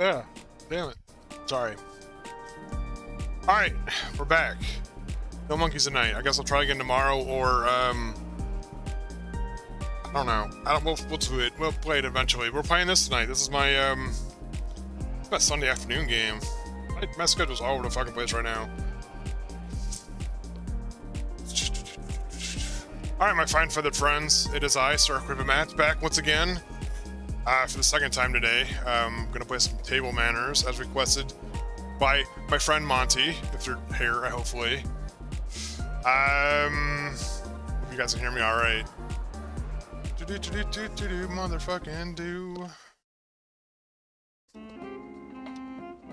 Yeah. Damn it. Sorry. Alright, we're back. No monkeys tonight. I guess I'll try again tomorrow or um I don't know. I don't we'll, we'll do it. We'll play it eventually. We're playing this tonight. This is my um my Sunday afternoon game. My, my schedule's all over the fucking place right now. Alright, my fine feathered friends. It is I, Sir Quiver Matt, back once again. Uh, for the second time today. Um, I'm gonna play some table manners as requested by my friend Monty, if you're here, hopefully. Um, hope you guys can hear me all right. Do do do do do do motherfucking do.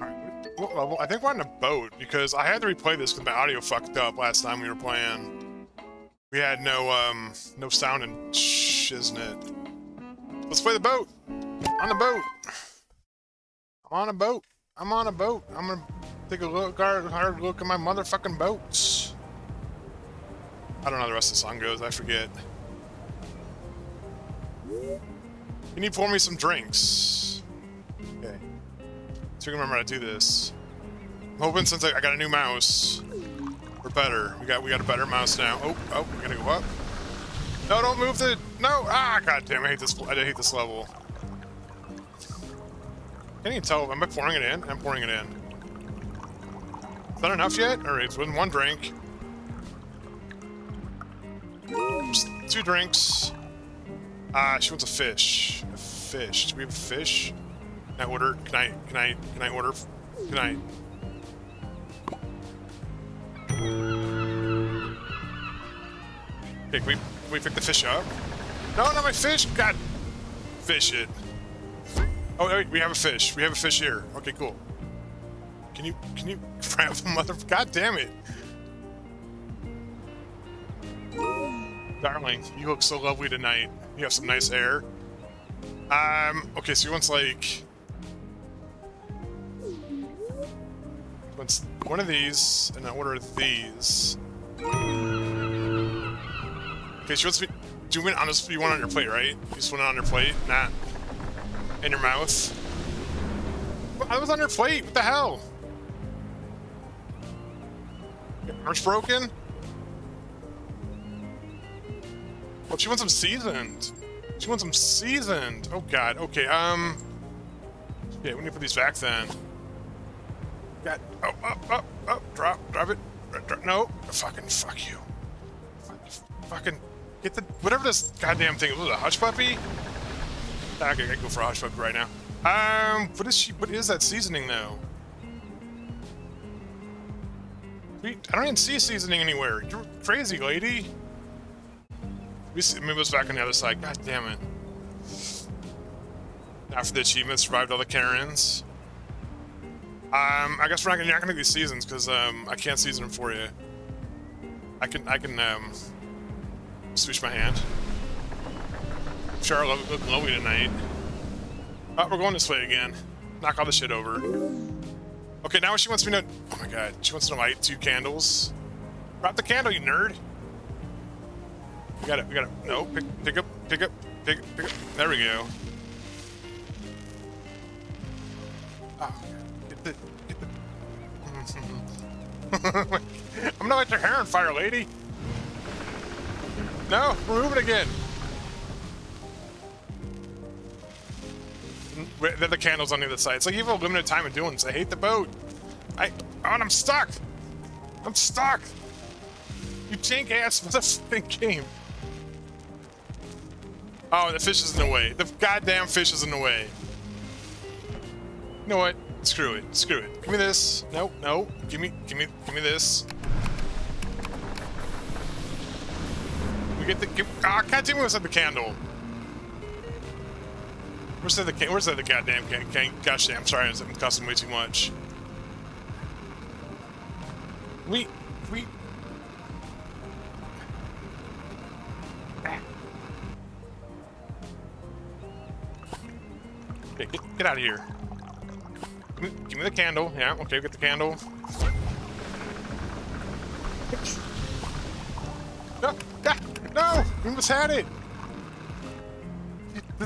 Alright, what level? I think we're on a boat because I had to replay this because my audio fucked up last time we were playing. We had no um no sound and shiznit. Let's play the boat. On the boat. I'm on a boat. I'm on a boat. I'm gonna take a look, hard, hard look at my motherfucking boats. I don't know how the rest of the song goes. I forget. Can you pour me some drinks. Okay. So can remember how to do this. I'm hoping since I, I got a new mouse, we're better. We got we got a better mouse now. Oh, oh, we're gonna go up. No, don't move the... No! Ah, god damn, I hate this... I hate this level. Can't even tell. Am I pouring it in? I'm pouring it in. Is that enough yet? Alright, it's within one drink. Just two drinks. Ah, she wants a fish. A fish. Do we have a fish? Can I order? Can I... Can I... Can I order? Can I... Okay, can we we pick the fish up? No, not my fish! God! Fish it. Oh, wait, we have a fish. We have a fish here. Okay, cool. Can you, can you grab the mother... God damn it! Darling, you look so lovely tonight. You have some nice hair. Um, okay, so he wants like... Wants one of these, and I order these. Okay, she wants me. Do you want on this? You want on your plate, right? You just want it on your plate, not in your mouth. I was on your plate. What the hell? Arm's broken. Well, she wants them seasoned. She wants them seasoned. Oh god. Okay. Um. Yeah, we need to put these back then. God. Oh, oh, oh, oh. Drop, drop it. No. Fucking fuck you. Fucking. Get the whatever this goddamn thing was. A hush puppy? I gotta go for puppy right now. Um, what is she? What is that seasoning though? We, I don't even see seasoning anywhere. You're crazy, lady. We see, move us back on the other side. God damn it. After the achievement, survived all the Karens. Um, I guess we're not gonna, not gonna get these seasons because um, I can't season them for you. I can, I can um, Switch my hand. Look, look glowy tonight. Oh, we're going this way again. Knock all the shit over. Okay, now she wants me to... Oh my god, she wants to light two candles. Drop the candle, you nerd. We got it, we got it. No, pick, pick up, pick up, pick, pick up. There we go. Oh, get the... Get the... I'm gonna light your hair on fire, lady. No, we're moving again. Then the candles on the other side. It's like you have a limited time of doing this. I hate the boat. I oh, and I'm stuck. I'm stuck. You jank ass for thing game. Oh, the fish is in the way. The goddamn fish is in the way. You know what? Screw it. Screw it. Give me this. No, no. Give me, give me, give me this. We get the. Ah, God damn it, where's the candle? Where's the, where's the, the goddamn can, gosh damn, sorry, I'm costing way too much. We, we. Okay, get, get out of here. Give me, give me the candle. Yeah, okay, get the candle. No, no! We almost had it!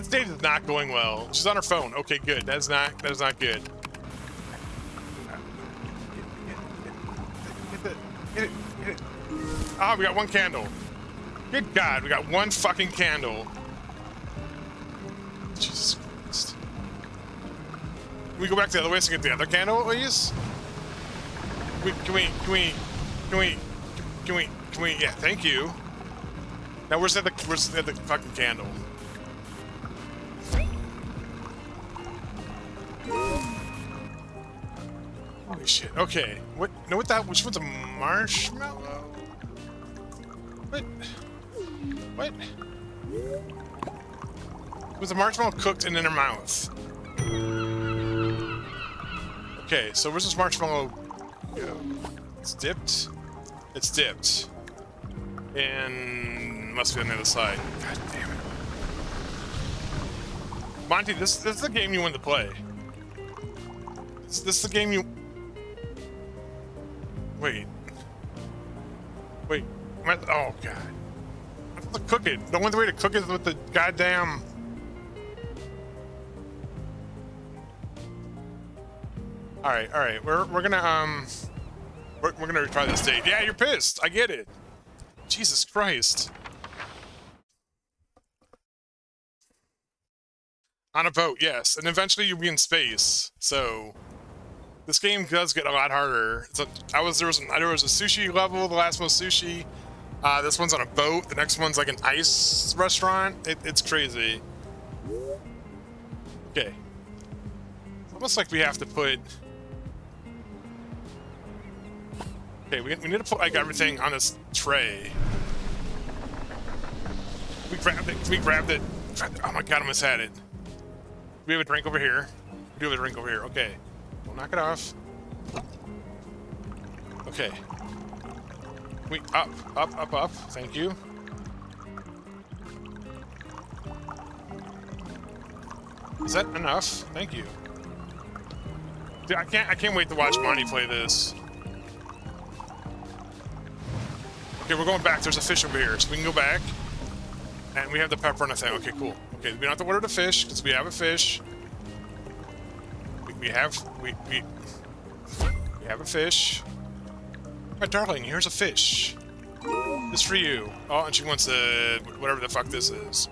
This date is not going well. She's on her phone. Okay, good. That's not that is not good. Ah, oh, we got one candle. Good God, we got one fucking candle. Jesus Christ. Can we go back the other way to get the other candle, please? We, can we, can we, can we, can we, can we, yeah, thank you. Now where's the where's the fucking candle? Shit. Okay. What? know what that? Which one's the marshmallow? What? What? With the marshmallow cooked and in her mouth? Okay, so where's this marshmallow? It's dipped. It's dipped. And must be on the other side. God damn it. Monty, this, this is the game you want to play. This, this is the game you Wait. Wait. Oh, God. Have to cook it. The only way to cook it is with the goddamn... Alright, alright. We're, we're gonna, um... We're, we're gonna try this date. Yeah, you're pissed. I get it. Jesus Christ. On a boat, yes. And eventually you'll be in space, so... This game does get a lot harder. A, I was there was there was a sushi level. The last one was sushi. Uh, this one's on a boat. The next one's like an ice restaurant. It, it's crazy. Okay. It's almost like we have to put. Okay, we, we need to put like everything on this tray. We grabbed it. We grabbed it. Oh my god, I almost had it. We have a drink over here. We do have a drink over here. Okay. Knock it off. Okay. We up, up, up, up. Thank you. Is that enough? Thank you. Dude, I can't I can't wait to watch Monty play this. Okay, we're going back. There's a fish over here, so we can go back. And we have the pepper and the thing. Okay, cool. Okay, we don't have to order the fish, because we have a fish. We have we we we have a fish. My darling, here's a fish. This for you. Oh, and she wants a whatever the fuck this is.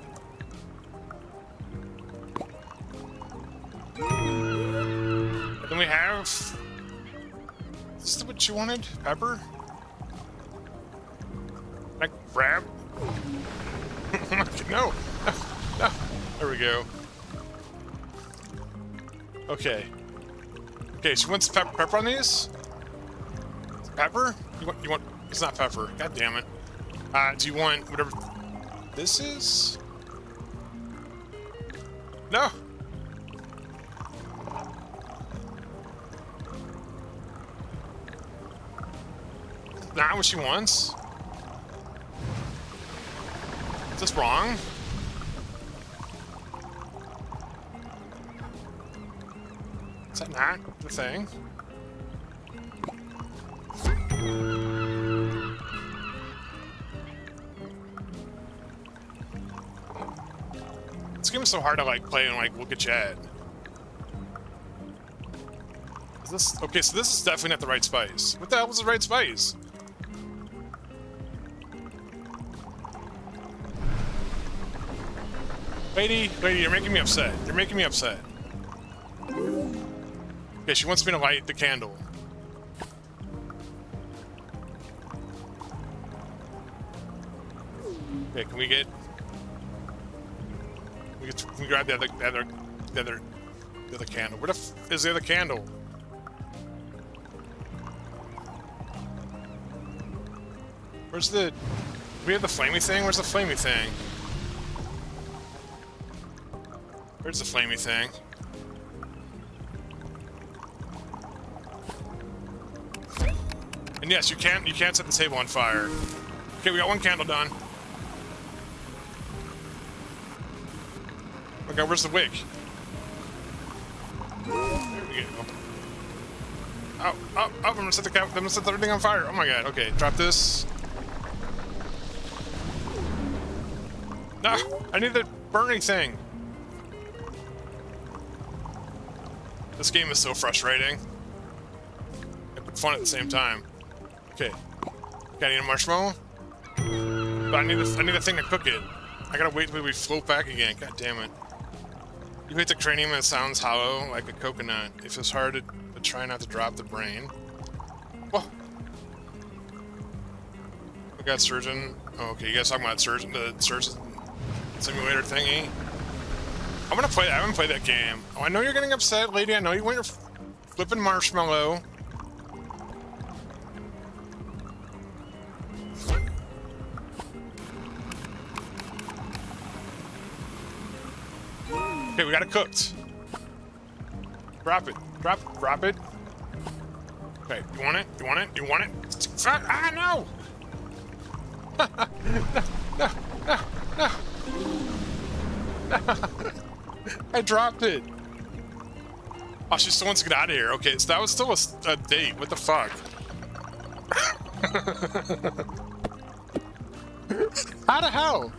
then we have. Is this what you wanted? Pepper? Like grab? no. no. There we go. Okay. Okay, she wants pep pepper on these? Pepper? You want, you want, it's not pepper. God damn it. Uh, do you want whatever this is? No. Not what she wants. Is this wrong? Not the thing? This game is so hard to like play and like look at chat. Is this okay? So this is definitely not the right spice. What the hell was the right spice? Lady, lady, you're making me upset. You're making me upset. Okay, she wants me to light the candle. Okay, can we get... We get, can we grab the other, the other, the other, the other candle? Where the f is the other candle? Where's the... we have the flamey thing? Where's the flamey thing? Where's the flamey thing? Yes, you can't you can't set the table on fire. Okay, we got one candle done. Oh okay, where's the wick? There we go. Oh, oh, oh, I'm gonna set the cap I'm gonna set everything on fire. Oh my god, okay, drop this. Ah, I need the burning thing. This game is so frustrating. But fun at the same time. Okay. Got any marshmallow? But I need a, I need a thing to cook it. I gotta wait till we float back again. God damn it. You hit the cranium and it sounds hollow, like a coconut. If it's hard to, to try not to drop the brain. Whoa. We got surgeon. Oh, okay, you guys talking about surgeon, the surgeon simulator thingy? I'm gonna play. I haven't played that game. Oh, I know you're getting upset, lady. I know you your flipping marshmallow. Got it cooked. Drop it. Drop it. Drop it. Okay, you want it? You want it? You want it? Ah, no! no, no, no, no. I dropped it. Oh, she still wants to get out of here. Okay, so that was still a, a date. What the fuck? How the hell?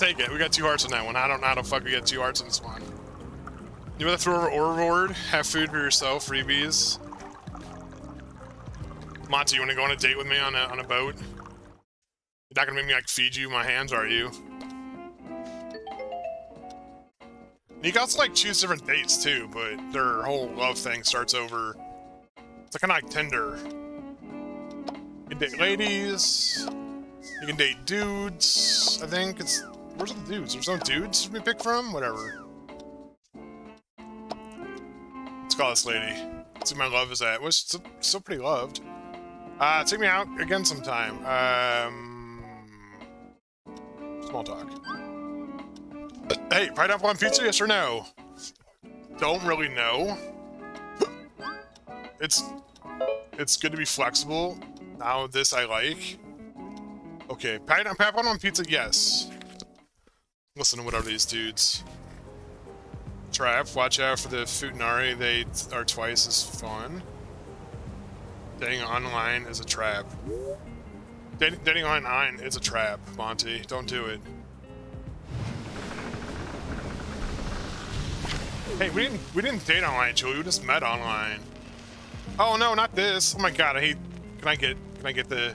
Take it. We got two hearts on that one. I don't know how to fuck we got two hearts on this one. You want to throw over Overlord? Have food for yourself, freebies. Monty, you want to go on a date with me on a, on a boat? You're not gonna make me like feed you my hands, are you? You also like choose different dates too, but their whole love thing starts over. It's like kind of like Tinder. You can date ladies. You can date dudes. I think it's Where's the dudes? There's no dudes we pick from? Whatever. Let's call this lady. See my love is at. Was still, still pretty loved. Uh, take me out again sometime. Um, small talk. Hey, pineapple on pizza, yes or no? Don't really know. it's it's good to be flexible. Now this I like. Okay, pineapple on pizza, yes. Listen to whatever these dudes. Trap, watch out for the Futanari, they are twice as fun. Dating online is a trap. Dating, dating online is a trap, Monty. Don't do it. Hey, we didn't we didn't date online, Julie. We just met online. Oh no, not this. Oh my god, I hate. Can I get? Can I get the?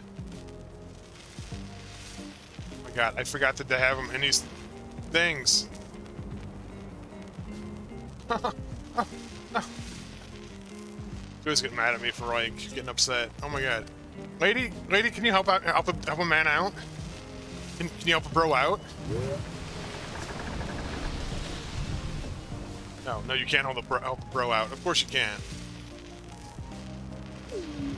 Oh my god, I forgot that they have them in these things. Joey's getting mad at me for like getting upset. Oh my god. Lady, lady, can you help out help a, help a man out? Can, can you help a bro out? No, no, you can't hold a bro, help a bro out. Of course you can.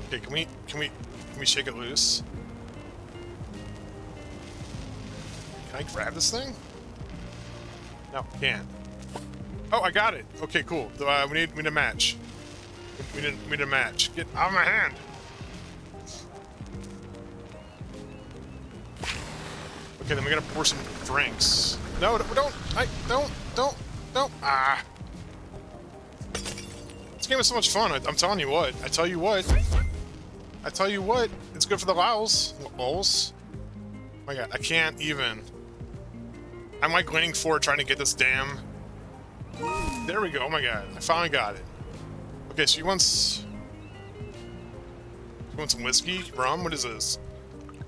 Okay, can we can we can we shake it loose? Can I grab this thing? No, can't. Oh, I got it. Okay, cool. Uh, we need we need a match. We need, we need a match. Get out of my hand. Okay, then we gotta pour some drinks. No, don't. I don't. Don't. Don't. Ah. This game is so much fun. I, am telling you what. I tell you what. I tell you what. It's good for the lows. Lols. Oh my god, I can't even. I'm like leaning forward trying to get this damn... There we go. Oh my god. I finally got it. Okay, she wants... She wants some whiskey? Rum? What is this?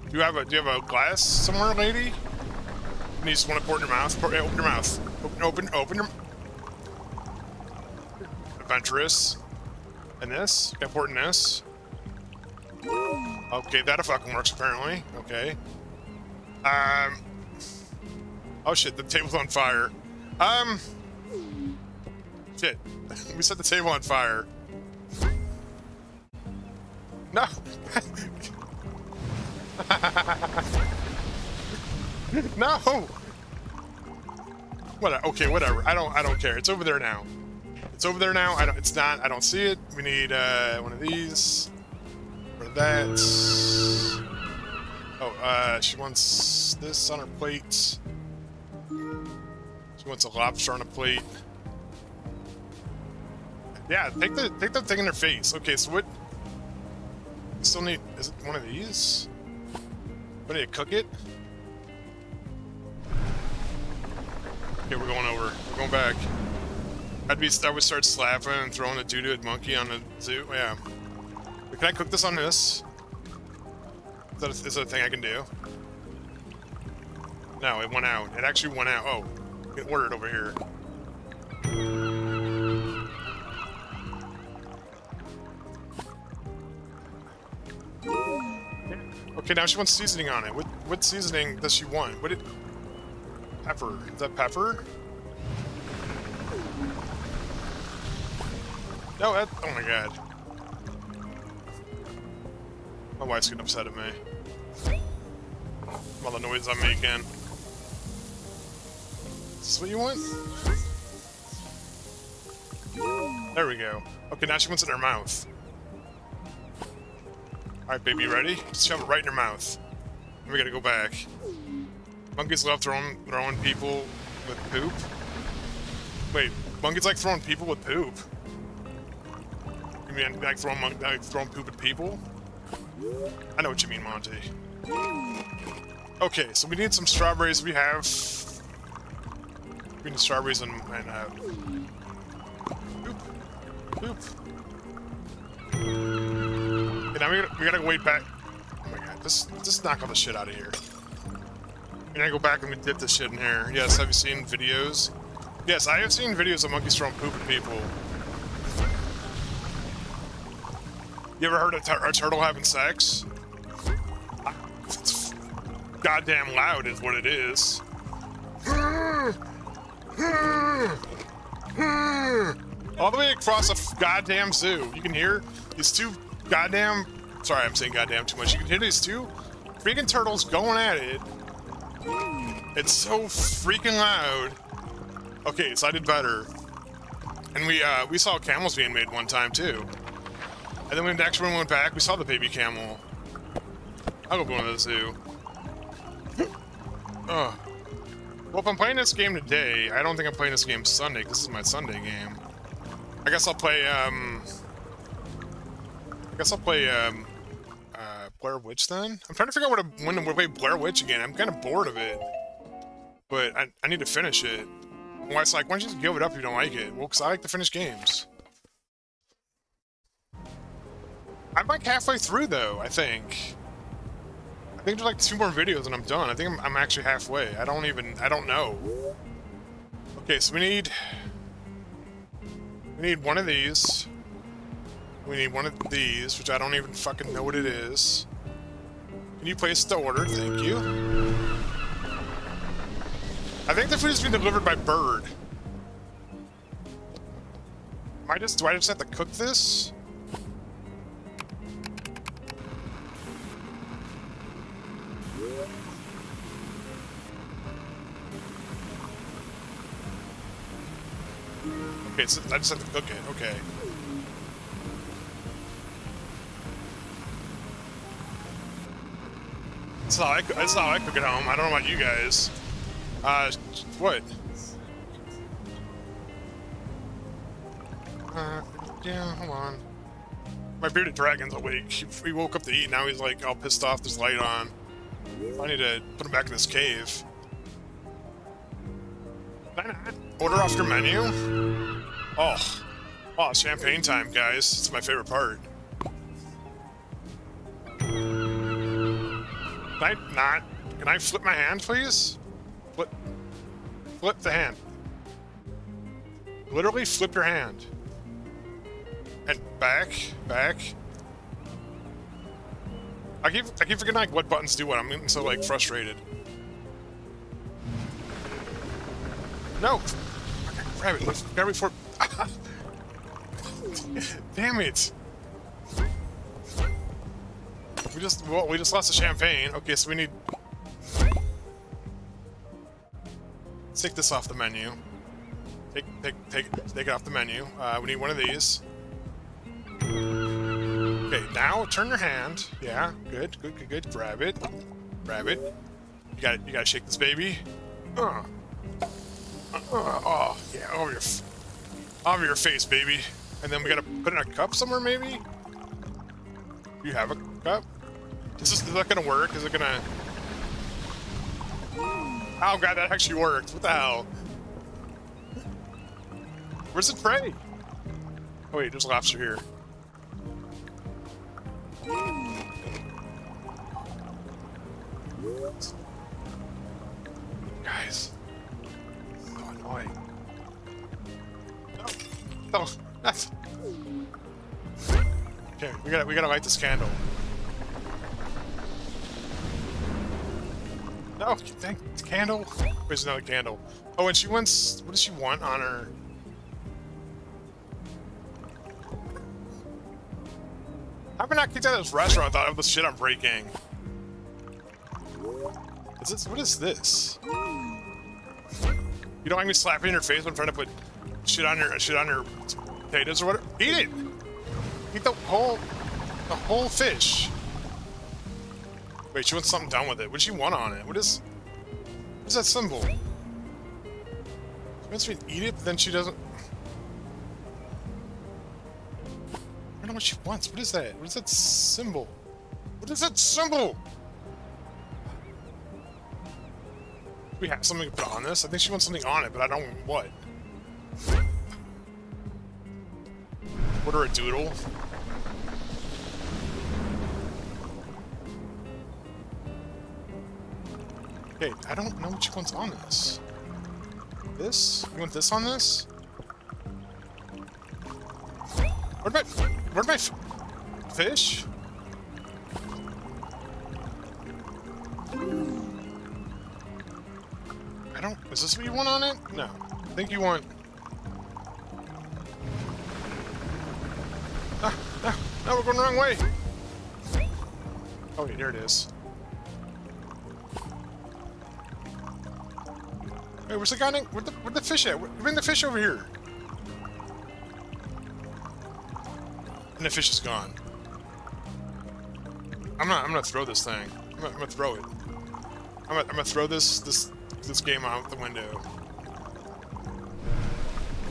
Do you have a do you have a glass somewhere, lady? You just want to pour it in your mouth? Pour, open your mouth. Open, open, open your... Adventurous. And this? Can this? Okay, that fucking works apparently. Okay. Um... Oh shit, the table's on fire. Um... Shit. we set the table on fire. No! no! Whatever. Okay, whatever. I don't. I don't care. It's over there now. It's over there now. I don't. It's not. I don't see it. We need uh, one of these. Or that. Oh, uh, she wants this on her plate. Wants a lobster on a plate. Yeah, take the take the thing in her face. Okay, so what? Still need. Is it one of these? We need to cook it. Okay, we're going over. We're going back. I'd be I would start slapping and throwing a doo-doo monkey on the zoo. Yeah. Can I cook this on this? Is that, a, is that a thing I can do? No, it went out. It actually went out. Oh, order it over here. Okay, now she wants seasoning on it. What what seasoning does she want? What it? Pepper. Is that pepper? No, that. Oh my god. My wife's getting upset at me. All the noise I'm making. Is this what you want? There we go. Okay, now she wants it in her mouth. Alright, baby, ready? Just shove it right in her mouth. And we gotta go back. Monkeys love throwing throwing people with poop. Wait, monkeys like throwing people with poop? You mean like throwing like throwing poop at people? I know what you mean, Monty. Okay, so we need some strawberries. We have... Strawberries and... and uh. Poop. Okay, now we gotta, we gotta wait back... Oh my god, just, just knock all the shit out of here. We're gonna go back and we dip this shit in here. Yes, have you seen videos? Yes, I have seen videos of monkeys throwing poop at people. You ever heard of a turtle having sex? Goddamn loud is what it is. All the way across a goddamn zoo. You can hear these two goddamn... Sorry, I'm saying goddamn too much. You can hear these two freaking turtles going at it. It's so freaking loud. Okay, so I did better. And we uh, we saw camels being made one time too. And then when the next one went back, we saw the baby camel. I'll go to the zoo. oh. Well, if I'm playing this game today, I don't think I'm playing this game Sunday, because this is my Sunday game. I guess I'll play, um... I guess I'll play, um... Uh, Blair Witch then? I'm trying to figure out when to play Blair Witch again. I'm kind of bored of it. But I, I need to finish it. Why it's like, why don't you just give it up if you don't like it? Well, because I like to finish games. I'm like halfway through though, I think. I think there's like two more videos and I'm done. I think I'm, I'm actually halfway. I don't even, I don't know. Okay, so we need, we need one of these. We need one of these, which I don't even fucking know what it is. Can you place the order? Thank you. I think the food is being delivered by bird. Am I just, do I just have to cook this? Okay, so I just have to cook it. Okay. That's how I, that's how I cook at home. I don't know about you guys. Uh, what? Uh, yeah, hold on. My bearded dragon's awake. He woke up to eat, now he's like all pissed off, there's light on. I need to put him back in this cave. Order off your menu? Oh. Oh, champagne time, guys. It's my favorite part. Can I not? Can I flip my hand, please? Flip. Flip the hand. Literally flip your hand. And back, back. I keep I keep forgetting like what buttons do what. I'm getting so like frustrated. No. Okay, grab it. Grab it for. Damn it! We just well, we just lost the champagne. Okay, so we need. Take this off the menu. Take take take take it off the menu. Uh, we need one of these. Okay, now turn your hand. Yeah, good, good, good, good. Grab it, grab it. You got. You gotta shake this baby. Uh. Uh, uh, oh yeah, over your over your face, baby. And then we gotta put in a cup somewhere, maybe? You have a cup? Is, this, is that gonna work? Is it gonna... Oh god, that actually worked. What the hell? Where's the tray? Oh wait, there's lobster here. We gotta we gotta light this candle. No, thank candle. Where's another candle? Oh, and she wants. What does she want on her? How am I not kicked out of this restaurant without all the shit I'm breaking? Is this? What is this? You don't like me slapping in your face when I'm trying to put shit on your shit on your potatoes or whatever? Eat it. Eat the whole, the whole fish. Wait, she wants something done with it. What does she want on it? What is... What is that symbol? She wants me to eat it, but then she doesn't... I don't know what she wants. What is that? What is that symbol? What is that symbol? we have something to put on this? I think she wants something on it, but I don't know what. Order a doodle. Okay, I don't know which one's on this. This? You want this on this? Where'd my... Where'd my fish? I don't... Is this what you want on it? No. I think you want... Ah, ah, no, we're going the wrong way! Oh, wait, here it is. Hey, where's the guy? Where the, where the fish at? Bring the fish over here. And the fish is gone. I'm not. I'm gonna throw this thing. I'm gonna, I'm gonna throw it. I'm gonna, I'm gonna throw this this this game out the window.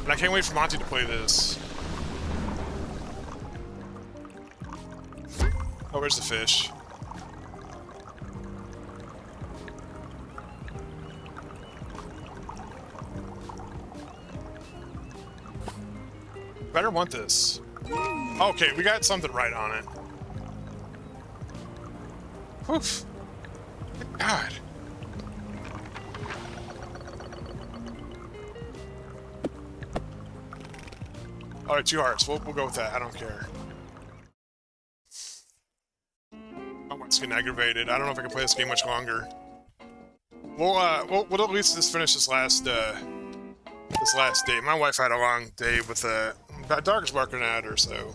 And I can't wait for Monty to play this. Oh, where's the fish? I better want this. Okay, we got something right on it. Oof. God. Alright, two hearts. We'll, we'll go with that. I don't care. Wife's getting aggravated. I don't know if I can play this game much longer. We'll, uh, we'll, we'll at least just finish this last, uh, this last day. My wife had a long day with uh, that dog is barking at her, so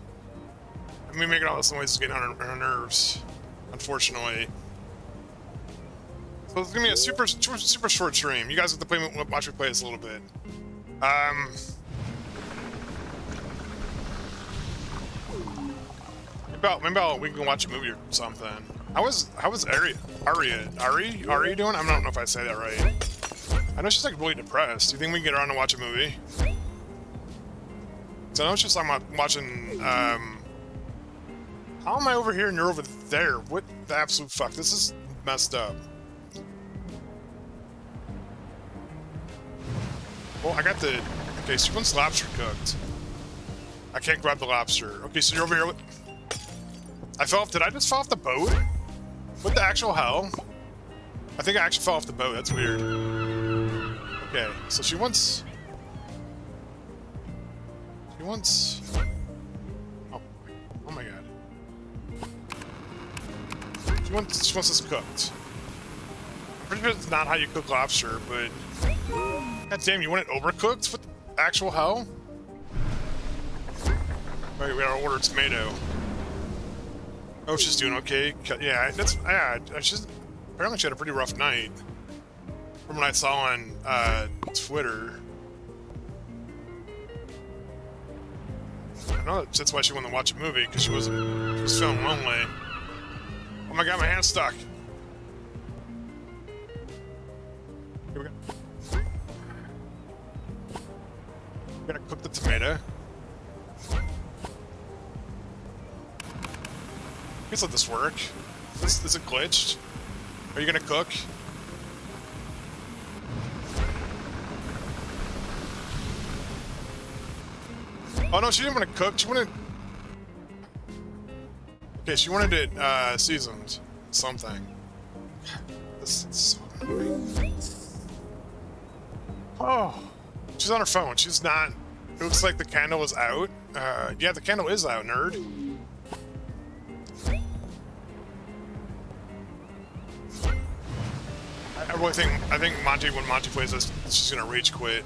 I mean, making all this noise is getting on her, her nerves, unfortunately. So it's gonna be a super, super, short stream. You guys have to play, watch me play this a little bit. Um. Maybe, maybe we can watch a movie or something. How was how was Ari Ari Ari Ari doing? I don't know if I say that right. I know she's like really depressed. Do you think we can get around to watch a movie? So I it's just I'm watching, um... How am I over here and you're over there? What the absolute fuck? This is messed up. Well, I got the... Okay, so wants lobster cooked. I can't grab the lobster. Okay, so you're over here with... I fell off... Did I just fall off the boat? What the actual hell? I think I actually fell off the boat. That's weird. Okay, so she wants... She wants... Oh. Oh my god. She wants, she wants this cooked. I'm pretty sure it's not how you cook lobster, but... God damn, you want it overcooked? What the actual hell? Wait, we gotta order tomato. Oh, she's doing okay. Yeah, that's... Yeah, she's... Apparently she had a pretty rough night. From what I saw on uh, Twitter. Know that's why she wanted to watch a movie, because she wasn't... She was feeling lonely. Oh my god, my hand's stuck. Here we go. Gonna cook the tomato. Please let this work. Is, is it glitched? Are you gonna cook? Oh no, she didn't want to cook. She wanted. Okay, she wanted it uh, seasoned. Something. This is so annoying. Oh, she's on her phone. She's not. It looks like the candle is out. Uh, yeah, the candle is out, nerd. I really think I think Monty when Monty plays this, she's gonna rage quit.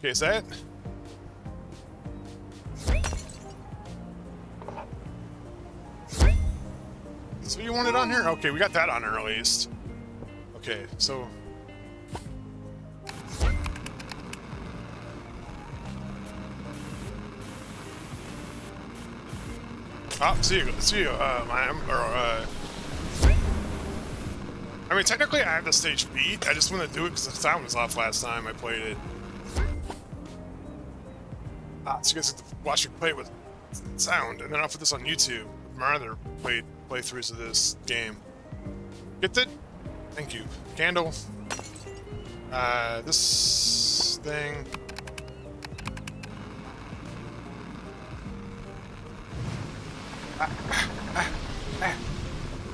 Okay, is that? So you want it on here? Okay, we got that on her at least. Okay, so Oh, see you, see you, uh, ma'am, or, uh... I mean, technically I have the stage beat, I just want to do it because the sound was off last time I played it. So you guys get to watch me play it with sound, and then I'll put this on YouTube. My other play, playthroughs of this game. Get it? Thank you. Candle. Uh, this thing. Ah, ah,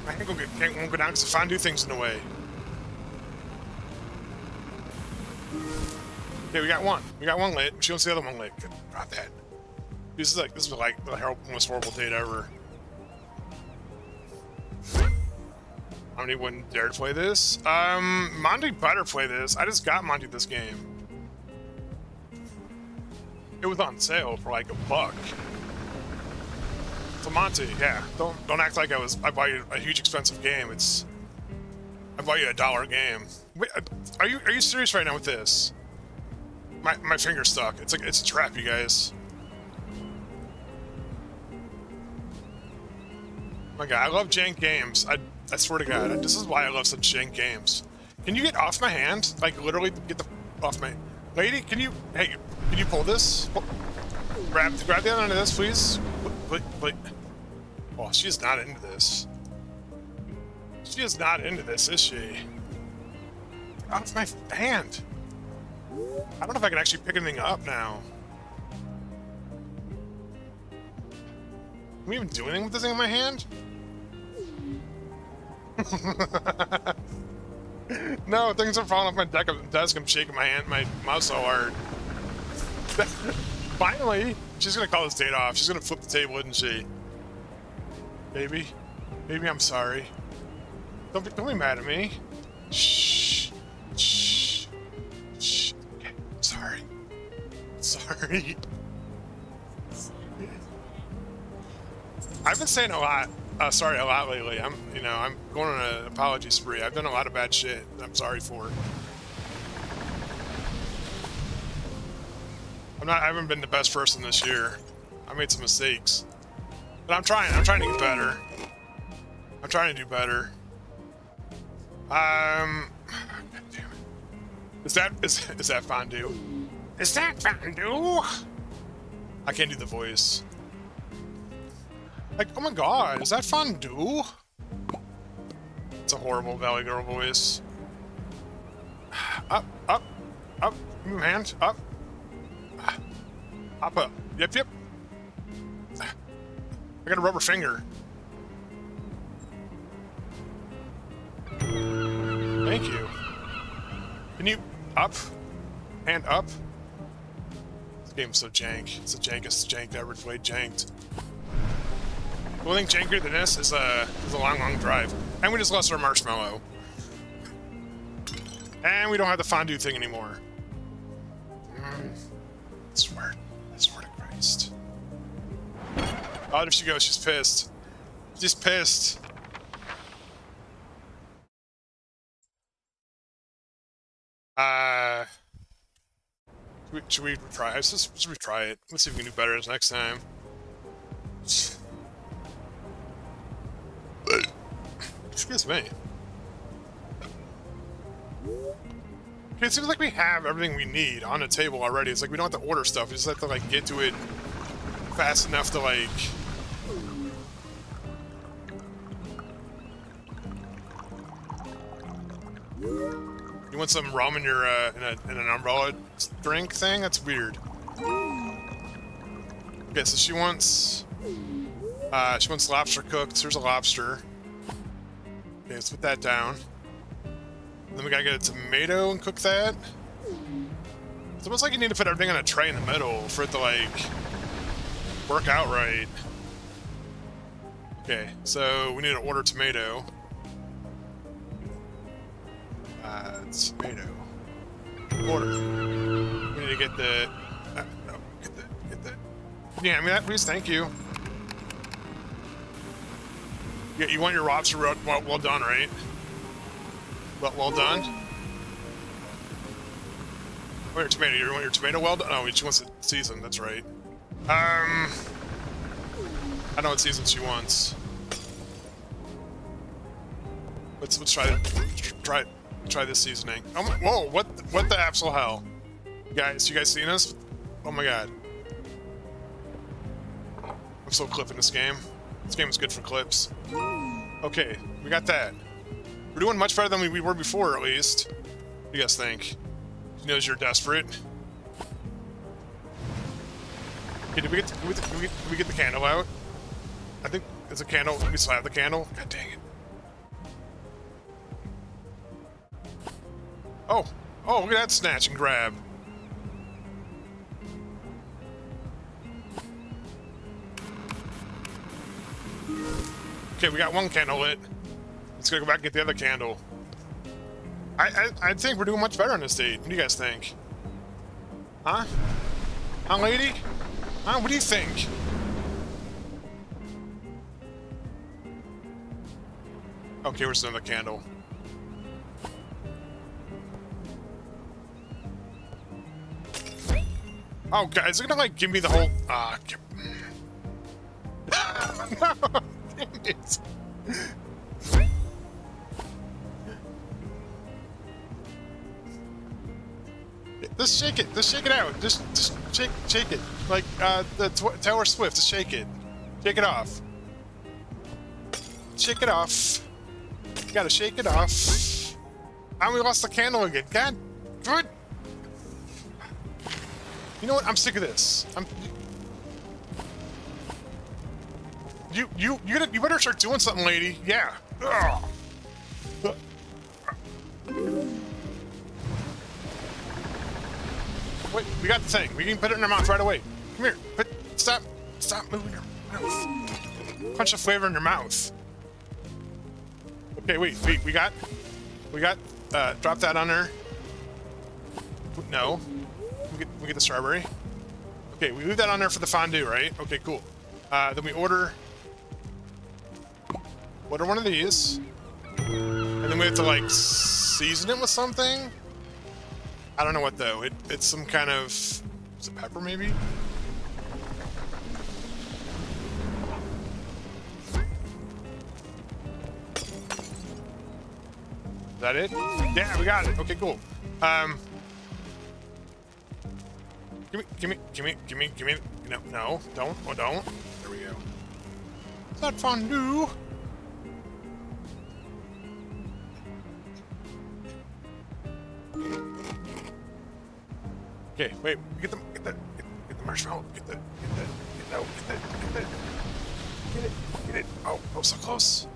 I can't go, get, can't, won't go down because the fondue thing's in the way. Okay, we got one. We got one lit. She wants the other one lit. Good. Drop that. This is like this is like the most horrible date ever. How many wouldn't dare to play this? Um, Monty better play this. I just got Monty this game. It was on sale for like a buck. So Monty, yeah, don't don't act like I was. I bought you a huge expensive game. It's I bought you a dollar game. Wait, are you are you serious right now with this? My my finger's stuck. It's like it's a trap, you guys. Oh my god, I love jank games. I I swear to God, this is why I love such jank games. Can you get off my hand? Like, literally, get the off my... Lady, can you... Hey, can you pull this? Grab, grab the other end of this, please. Wait, wait. Oh, she is not into this. She is not into this, is she? Off my hand. I don't know if I can actually pick anything up now. Can we even do anything with this thing in my hand? no, things are falling off my desk. I'm shaking my hand, my mouse so hard. Finally, she's gonna call this date off. She's gonna flip the table, isn't she? Baby, baby, I'm sorry. Don't be, don't be mad at me. Shh, I've been saying a lot uh, sorry a lot lately. I'm, you know, I'm going on an apology spree. I've done a lot of bad shit. I'm sorry for. it. I'm not. I haven't been the best person this year. I made some mistakes, but I'm trying. I'm trying to get better. I'm trying to do better. Um, is that is is that fondue? Is that fondue? I can't do the voice. Like, oh my god, is that fondue? It's a horrible Valley Girl voice. Up, up, up, move hands, up. Up, up. Yep, yep. I got a rubber finger. Thank you. Can you up? and up? Game's so jank. It's the jankest jank ever played janked. The only thing jankier than this is a, is a long, long drive. And we just lost our marshmallow. And we don't have the fondue thing anymore. Mm. Swear. Swear to Christ. Oh, there she goes. She's pissed. She's pissed. Uh... Should we, should we retry? Let's retry it. Let's see if we can do better next time. Excuse me. It seems like we have everything we need on the table already. It's like we don't have to order stuff. We just have to, like, get to it fast enough to, like... Some rum in your uh, in, a, in an umbrella drink thing? That's weird. Okay, so she wants uh, she wants lobster cooked. Here's a lobster. Okay, let's put that down. Then we gotta get a tomato and cook that. It's almost like you need to put everything on a tray in the middle for it to like work out right. Okay, so we need to order tomato. Uh, tomato. Order. We need to get the. Uh, no, get the. Get the. Yeah, I mean that, please. Thank you. Yeah, you want your lobster well, well, well done, right? Well, well done. Oh, your tomato. You want your tomato well done? Oh, she wants it seasoned. That's right. Um, I know what season she wants. Let's let's try it. try try this seasoning. Oh my, whoa! What what the absolute hell? Guys, you guys seen this? Oh my god! I'm so clipping this game. This game is good for clips. Okay, we got that. We're doing much better than we, we were before, at least. What do you guys think? He knows you're desperate. Okay, did we get, we, did we, did we get the candle out? I think it's a candle. We still have the candle. God dang it. Oh, oh, look at that snatch and grab. Okay, we got one candle lit. Let's go back and get the other candle. I, I, I think we're doing much better on this date. What do you guys think? Huh? Huh, lady? Huh? What do you think? Okay, we're where's another candle? Oh, guys, they're gonna like give me the whole. Ah, uh, dang it. Just shake it. Just shake it out. Just, just shake, shake it. Like uh, the Taylor Swift. Just shake it. Shake it off. Shake it off. You gotta shake it off. And we lost the candle again. God, good. You know what? I'm sick of this. I'm. You, you, you, gotta, you better start doing something, lady. Yeah. Ugh. Wait, we got the thing. We can put it in our mouth right away. Come here. Put, stop. Stop moving your mouth. Punch the flavor in your mouth. Okay, wait, wait. We got, we got. Uh, drop that on her. No. We get, we get the strawberry. Okay, we leave that on there for the fondue, right? Okay, cool. Uh, then we order. Order one of these. And then we have to like season it with something. I don't know what though. It, it's some kind of... Is it pepper maybe? Is that it? Yeah, we got it. Okay, cool. Um... Give me, give me, give me, give me, give me... No, no, don't, oh, don't. There we go. Is that fondue? Okay, wait, get the get the get, get the marshmallow, get the get the get no, get the get the get it, get it. Oh, oh, so close.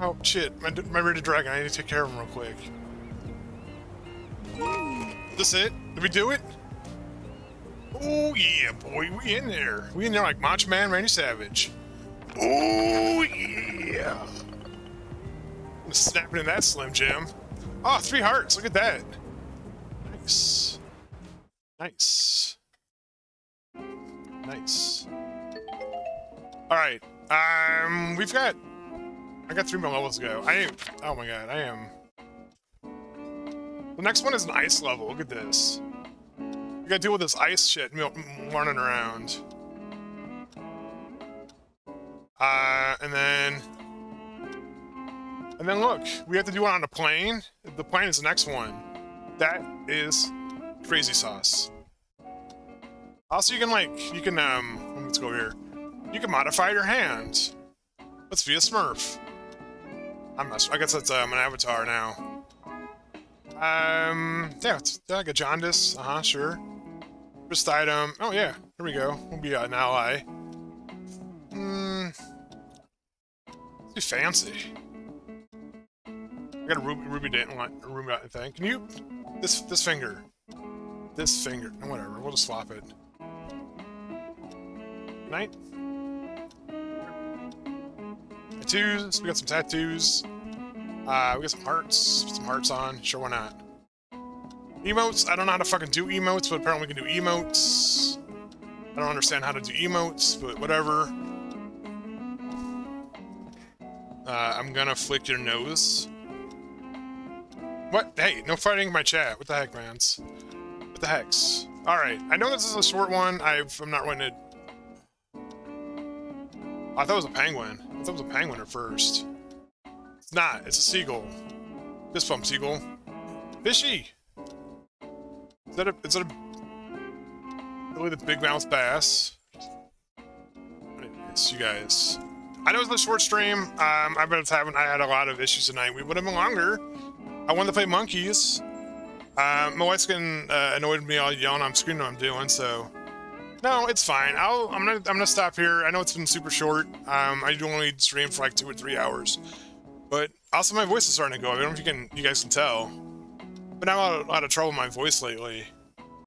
Oh shit, my my ready dragon. I need to take care of him real quick. This it? Did we do it? Oh yeah, boy, we in there. We in there like Macho Man, Randy Savage. Oh yeah. Snapping in that Slim Jim. Oh, three hearts. Look at that. Nice. Nice. Nice. Alright. Um, we've got... I got three more levels to go. I am... Oh my god, I am... The next one is an ice level. Look at this. You gotta deal with this ice shit running around. Uh, and then... And then look, we have to do it on a plane. The plane is the next one. That is crazy sauce. Also, you can like, you can, um, let's go here. You can modify your hand. Let's be a smurf. I'm not, I guess that's um, an avatar now. Um, yeah, it's like a jaundice. Uh huh, sure. First item. Oh yeah, here we go. We'll be an ally. Hmm. Too fancy. I got a ruby, ruby didn't want a ruby thing. Can you? This this finger. This finger. Whatever. We'll just swap it. Night. Tattoos. We got some tattoos. Uh, we got some hearts. Some hearts on. Sure, why not? Emotes. I don't know how to fucking do emotes, but apparently we can do emotes. I don't understand how to do emotes, but whatever. Uh, I'm gonna flick your nose. What? Hey, no fighting in my chat. What the heck, mans? What the hex? Alright, I know this is a short one. I've, I'm not going to... I thought it was a penguin. I thought it was a penguin at first. It's not. It's a seagull. This bump seagull. Fishy! Is that a... Is that a... Really the big mouth bass? It's you guys. I know it's a short stream. Um, I've been having... I had a lot of issues tonight. We would have been longer. I wanted to play monkeys. Uh, my wife's getting uh, annoyed with me all yelling on screen what I'm doing, so... No, it's fine. I'll, I'm gonna, I'm gonna stop here. I know it's been super short. Um, I do only stream for like two or three hours. But also my voice is starting to go. I don't know if you can, you guys can tell. But I'm out, out of trouble with my voice lately.